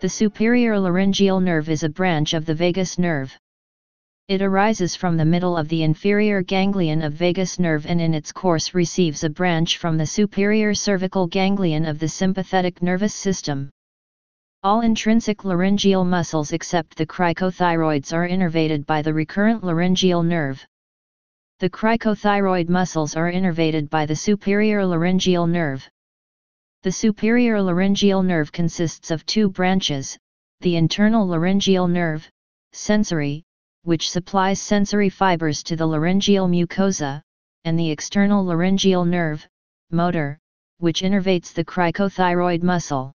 The superior laryngeal nerve is a branch of the vagus nerve. It arises from the middle of the inferior ganglion of vagus nerve and in its course receives a branch from the superior cervical ganglion of the sympathetic nervous system. All intrinsic laryngeal muscles except the cricothyroids are innervated by the recurrent laryngeal nerve. The cricothyroid muscles are innervated by the superior laryngeal nerve. The superior laryngeal nerve consists of two branches, the internal laryngeal nerve, sensory, which supplies sensory fibers to the laryngeal mucosa, and the external laryngeal nerve, motor, which innervates the cricothyroid muscle.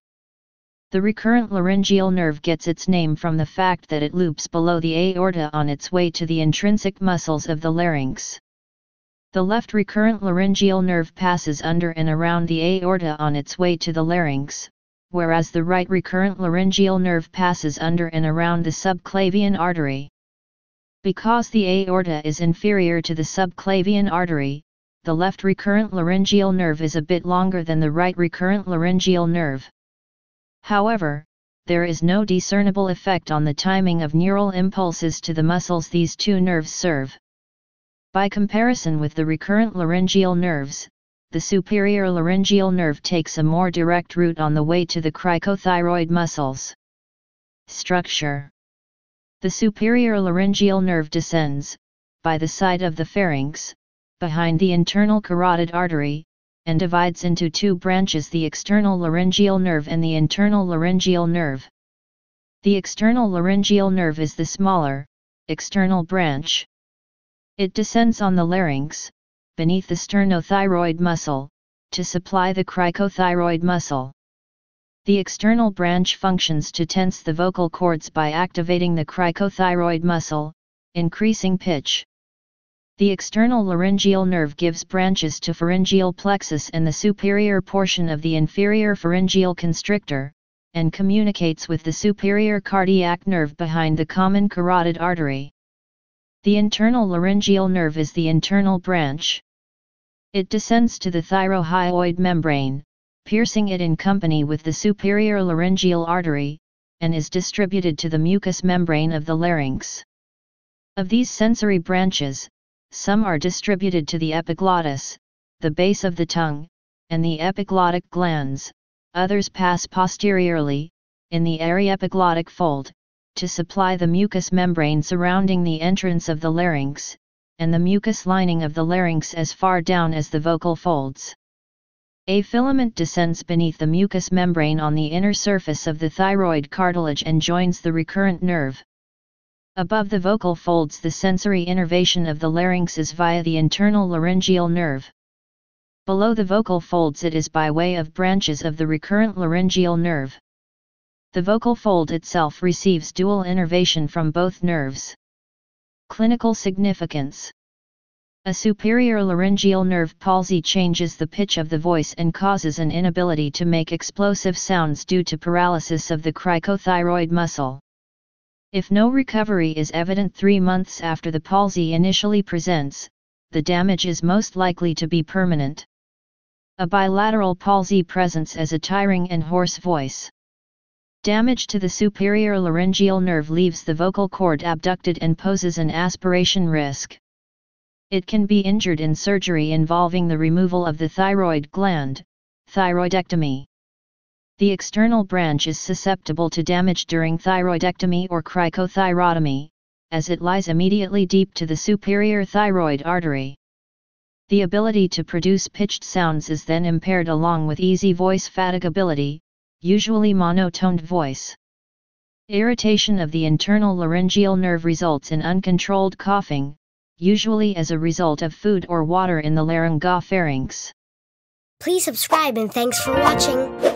The recurrent laryngeal nerve gets its name from the fact that it loops below the aorta on its way to the intrinsic muscles of the larynx. The left recurrent laryngeal nerve passes under and around the aorta on its way to the larynx, whereas the right recurrent laryngeal nerve passes under and around the subclavian artery. Because the aorta is inferior to the subclavian artery, the left recurrent laryngeal nerve is a bit longer than the right recurrent laryngeal nerve. However, there is no discernible effect on the timing of neural impulses to the muscles these two nerves serve. By comparison with the recurrent laryngeal nerves, the superior laryngeal nerve takes a more direct route on the way to the cricothyroid muscles. Structure The superior laryngeal nerve descends, by the side of the pharynx, behind the internal carotid artery, and divides into two branches the external laryngeal nerve and the internal laryngeal nerve. The external laryngeal nerve is the smaller, external branch. It descends on the larynx, beneath the sternothyroid muscle, to supply the cricothyroid muscle. The external branch functions to tense the vocal cords by activating the cricothyroid muscle, increasing pitch. The external laryngeal nerve gives branches to pharyngeal plexus and the superior portion of the inferior pharyngeal constrictor, and communicates with the superior cardiac nerve behind the common carotid artery. The internal laryngeal nerve is the internal branch. It descends to the thyrohyoid membrane, piercing it in company with the superior laryngeal artery, and is distributed to the mucous membrane of the larynx. Of these sensory branches, some are distributed to the epiglottis, the base of the tongue, and the epiglottic glands, others pass posteriorly, in the aryepiglottic fold, to supply the mucous membrane surrounding the entrance of the larynx, and the mucous lining of the larynx as far down as the vocal folds. A filament descends beneath the mucous membrane on the inner surface of the thyroid cartilage and joins the recurrent nerve. Above the vocal folds the sensory innervation of the larynx is via the internal laryngeal nerve. Below the vocal folds it is by way of branches of the recurrent laryngeal nerve. The vocal fold itself receives dual innervation from both nerves. Clinical significance A superior laryngeal nerve palsy changes the pitch of the voice and causes an inability to make explosive sounds due to paralysis of the cricothyroid muscle. If no recovery is evident three months after the palsy initially presents, the damage is most likely to be permanent. A bilateral palsy presents as a tiring and hoarse voice. Damage to the superior laryngeal nerve leaves the vocal cord abducted and poses an aspiration risk. It can be injured in surgery involving the removal of the thyroid gland, thyroidectomy. The external branch is susceptible to damage during thyroidectomy or cricothyrotomy, as it lies immediately deep to the superior thyroid artery. The ability to produce pitched sounds is then impaired along with easy voice fatigability, usually monotoned voice. Irritation of the internal laryngeal nerve results in uncontrolled coughing, usually as a result of food or water in the laryngopharynx. Please subscribe and thanks for watching.